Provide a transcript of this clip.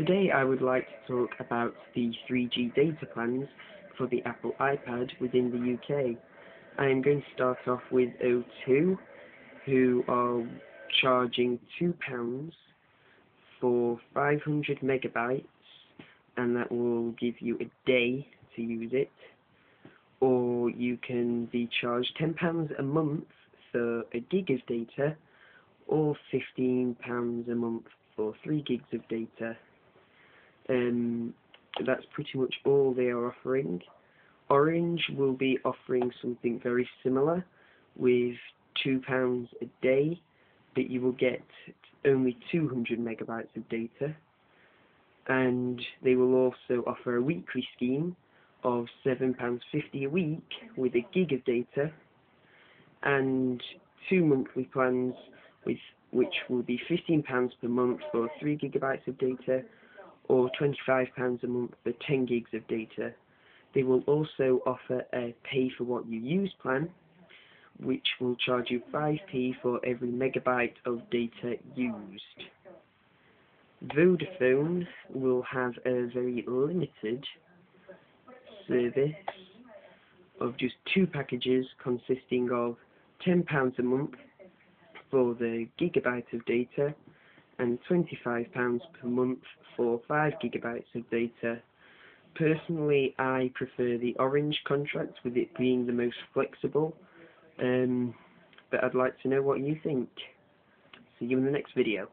Today I would like to talk about the 3G data plans for the Apple iPad within the UK. I am going to start off with O2 who are charging £2 for 500 megabytes and that will give you a day to use it or you can be charged £10 a month for a gig of data or £15 a month for 3 gigs of data. Um, that's pretty much all they are offering. Orange will be offering something very similar with £2 a day, but you will get only 200 megabytes of data. And they will also offer a weekly scheme of £7.50 a week with a gig of data and two monthly plans with which will be £15 per month for 3 gigabytes of data or £25 a month for 10 gigs of data. They will also offer a pay for what you use plan, which will charge you 5p for every megabyte of data used. Vodafone will have a very limited service of just two packages consisting of £10 a month for the gigabyte of data and £25 per month for 5 gigabytes of data. Personally, I prefer the Orange contract with it being the most flexible, um, but I'd like to know what you think. See you in the next video.